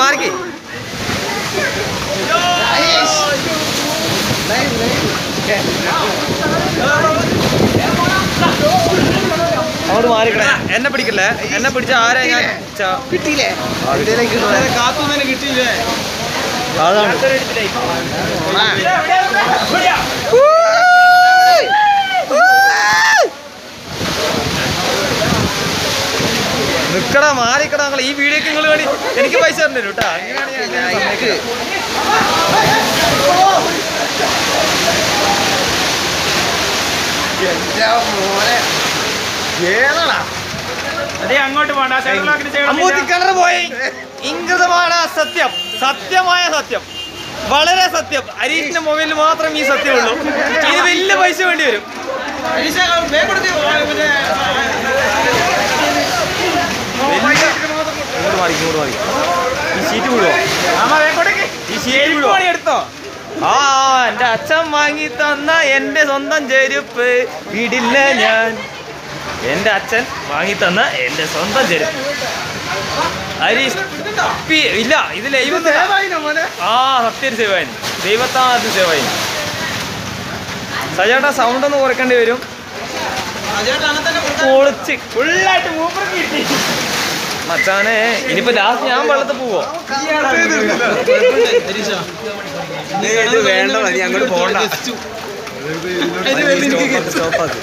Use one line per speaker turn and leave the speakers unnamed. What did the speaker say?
Marquee അങ്ങോട്ട് മാറിക്കട എന്നെ പിടിക്കല്ലേ? എന്നെ പിടിച്ച ആരാ ഞാൻ
കിട്ടിയില്ലേ?
കാത്തുനിന്ന് കിട്ടിയില്ലേ?
അതാണ്. നിക്കടാ മാറിക്കടാ നിങ്ങൾ ഈ വീഡിയോക്ക് നിങ്ങൾ വേണ്ടി എനിക്ക് പൈസ തരണ്ടേ കേട്ടാ അങ്ങനെയാണ്
ഏതാടാ?
കിണർ പോയി. ഇംഗിതമാണ് സത്യം. സത്യമായ സത്യം. വളരെ സത്യം. ഹരീഷിന്റെ മൊബൈലിൽ മാത്രം ഈ സത്യമുള്ളൂ ഇത് വലിയ പൈസ വേണ്ടി വരും വലിയ- മാറി ഈ സീറ്റ് വിടുവോ ഈ സീറ്റ് വിടുവോ
എടുത്തോ.
ആ എന്റെ അച്ഛൻ വാങ്ങി തന്ന എന്റെ സ്വന്തം ചെരുപ്പ്. വിടില്ല ഞാൻ. എന്റെ അച്ഛൻ വാങ്ങി തന്ന എന്റെ സ്വന്തം ചെരുപ്പ്. ഹരീഷ് ഇല്ല ഇത് ലൈവ് ആ സത്യം സേവായി ദൈവത്താമത്തെ സേവായി സജേട്ടാ സൗണ്ട് ഒന്ന് കുറയ്ക്കേണ്ടി വരും. പൊളിച്ച്.
ഫുള്ളായിട്ട് മൂപ്പർ കിട്ടി.
മച്ചാനെ ഇനിയിപ്പോ ലാസ്റ്റ് ഞാൻ വെള്ളത്തിൽ പോവോ?
വേണ്ട നീ അങ്ങോട്ട് പോണ്ട.
സ്റ്റോപ്പാക്ക്